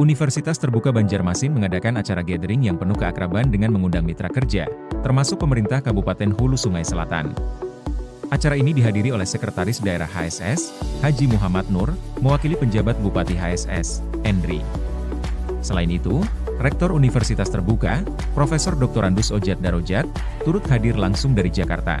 Universitas Terbuka Banjarmasin mengadakan acara gathering yang penuh keakraban dengan mengundang mitra kerja, termasuk pemerintah Kabupaten Hulu Sungai Selatan. Acara ini dihadiri oleh Sekretaris Daerah HSS, Haji Muhammad Nur, mewakili penjabat Bupati HSS, Endri. Selain itu, Rektor Universitas Terbuka, Profesor Dr. Andus Ojat Darojat, turut hadir langsung dari Jakarta.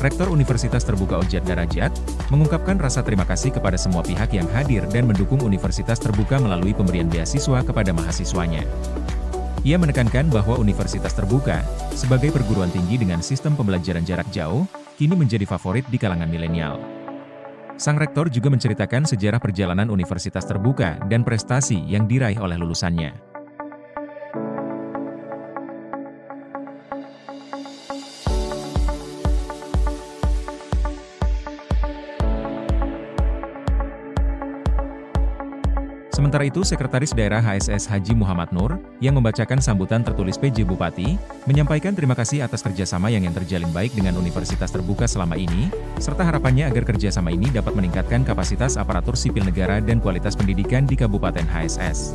Rektor Universitas Terbuka Ojat Darajat, mengungkapkan rasa terima kasih kepada semua pihak yang hadir dan mendukung Universitas Terbuka melalui pemberian beasiswa kepada mahasiswanya. Ia menekankan bahwa Universitas Terbuka, sebagai perguruan tinggi dengan sistem pembelajaran jarak jauh, kini menjadi favorit di kalangan milenial. Sang rektor juga menceritakan sejarah perjalanan Universitas Terbuka dan prestasi yang diraih oleh lulusannya. Sementara itu Sekretaris Daerah HSS Haji Muhammad Nur, yang membacakan sambutan tertulis PJ Bupati, menyampaikan terima kasih atas kerjasama yang yang terjalin baik dengan Universitas Terbuka selama ini, serta harapannya agar kerjasama ini dapat meningkatkan kapasitas aparatur sipil negara dan kualitas pendidikan di Kabupaten HSS.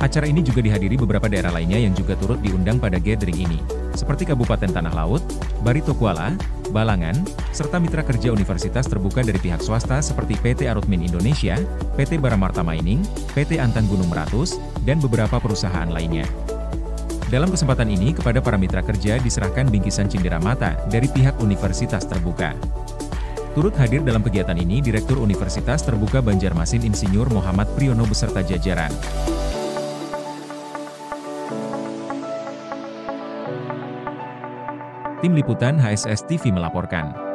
Acara ini juga dihadiri beberapa daerah lainnya yang juga turut diundang pada gathering ini, seperti Kabupaten Tanah Laut, Barito Kuala, Balangan, serta mitra kerja universitas terbuka dari pihak swasta seperti PT Arutmin Indonesia, PT Baramarta Mining, PT Antan Gunung Meratus, dan beberapa perusahaan lainnya. Dalam kesempatan ini kepada para mitra kerja diserahkan bingkisan cindera mata dari pihak universitas terbuka. Turut hadir dalam kegiatan ini Direktur Universitas Terbuka Banjarmasin Insinyur Muhammad Priyono beserta jajaran. Tim Liputan HSS TV melaporkan.